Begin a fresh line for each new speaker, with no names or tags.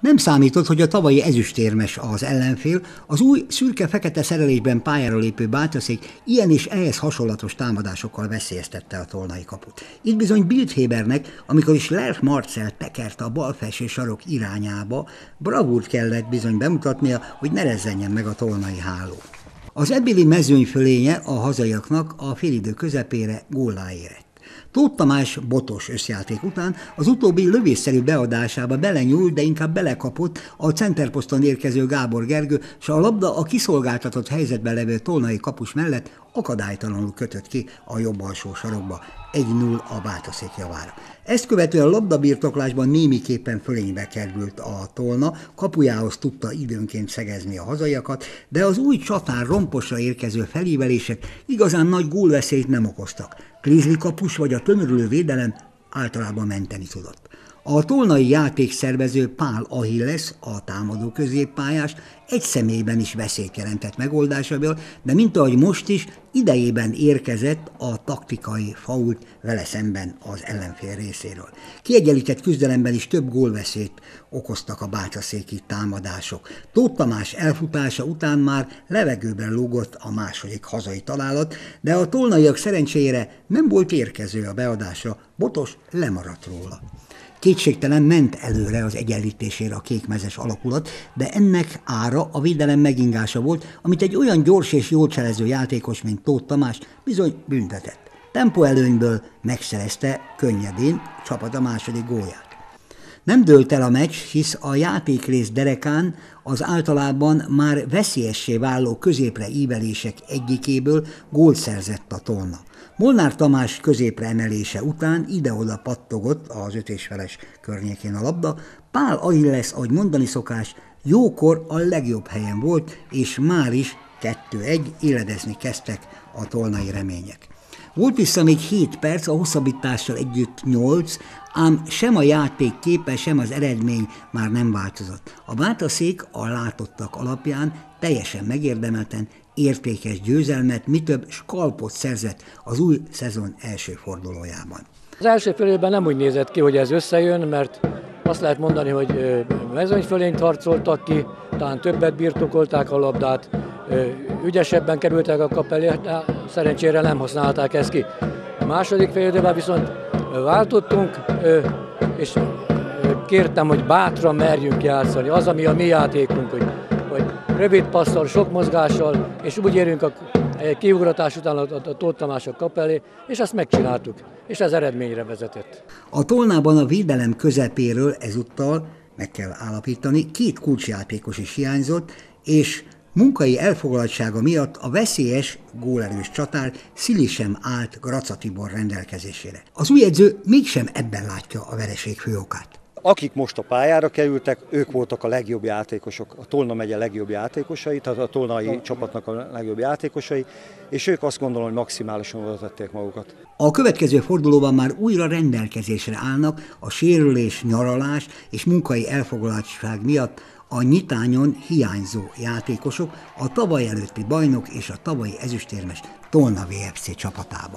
Nem számított, hogy a tavalyi ezüstérmes az ellenfél, az új szürke-fekete szerelésben pályára lépő bátaszék ilyen és ehhez hasonlatos támadásokkal veszélyeztette a tolnai kaput. Itt bizony Bildhébernek, amikor is Lerch Marcel tekerte a bal felső sarok irányába, bravúrt kellett bizony bemutatnia, hogy ne rezzenjen meg a tolnai háló. Az ebbéli mezőny fölénye a hazaiaknak a félidő közepére góllá. Tóth Tamás botos összjáték után az utóbbi lövésszerű beadásába belenyúlt, de inkább belekapott a centerposzton érkező Gábor Gergő, s a labda a kiszolgáltatott helyzetben levő tolnai kapus mellett akadálytalanul kötött ki a jobb alsó sarokba, 1-0 a Bátaszék javára. Ezt követően a labdabirtoklásban némiképpen fölénybe került a tolna, kapujához tudta időnként szegezni a hazaiakat, de az új csatár romposra érkező felívelések igazán nagy gólveszélyt nem okoztak. Krizli kapus vagy a tömörülő védelem általában menteni tudott. A tolnai játékszervező Pál Ahilles, a támadó középpályás, egy személyben is veszélyt jelentett megoldásából, de mint ahogy most is, idejében érkezett a taktikai fault vele szemben az ellenfél részéről. Kiegyenlített küzdelemben is több gólveszélyt okoztak a bátaszéki támadások. Tóth Tamás elfutása után már levegőben lógott a második hazai találat, de a tolnaiak szerencsére nem volt érkező a beadásra, Botos lemaradt róla. Kétségtelen ment előre az egyenlítésére a kékmezes alakulat, de ennek ára a védelem megingása volt, amit egy olyan gyors és jól cselező játékos, mint Tóth Tamás bizony büntetett. Tempo előnyből megszerezte könnyedén csapat a második gólját. Nem dőlt el a meccs, hisz a játékrész derekán az általában már veszélyessé váló középre ívelések egyikéből gólt szerzett a tolna. Molnár Tamás középre emelése után ide-oda pattogott az ötésfeles környékén a labda, Pál Ahilles, ahogy mondani szokás, jókor a legjobb helyen volt, és már is kettő-egy éledezni kezdtek a tolnai remények. Volt vissza még 7 perc, a hosszabbítással együtt 8, ám sem a játék képe, sem az eredmény már nem változott. A Bátaszék a látottak alapján teljesen megérdemelten értékes győzelmet, mi több skalpot szerzett az új szezon első fordulójában.
Az első félében nem úgy nézett ki, hogy ez összejön, mert azt lehet mondani, hogy mezőnyfölényt harcoltak ki, talán többet birtokolták a labdát, ügyesebben kerültek a kap elé, de szerencsére nem használták ezt ki. A második fél viszont váltottunk, és kértem, hogy bátran merjünk játszani. Az, ami a mi játékunk, hogy, hogy rövid passzal, sok mozgással, és úgy érünk a kiugratás után a, a Tóth Tamás a kap elé, és ezt megcsináltuk, és ez eredményre vezetett.
A tolnában a védelem közepéről ezúttal meg kell állapítani, két kulcsjátékos is hiányzott, és Munkai elfoglaltsága miatt a veszélyes, gólerős csatár Szili sem állt Graca Tibor rendelkezésére. Az új edző mégsem ebben látja a vereség főokát.
Akik most a pályára kerültek, ők voltak a legjobb játékosok, a Tolna megye legjobb játékosai, tehát a tolnai csapatnak a legjobb játékosai, és ők azt gondolom, hogy maximálisan oda tették magukat.
A következő fordulóban már újra rendelkezésre állnak a sérülés, nyaralás és munkai elfoglaltság miatt a nyitányon hiányzó játékosok a tavaly előtti bajnok és a tavalyi ezüstérmes Tolna VFC csapatában.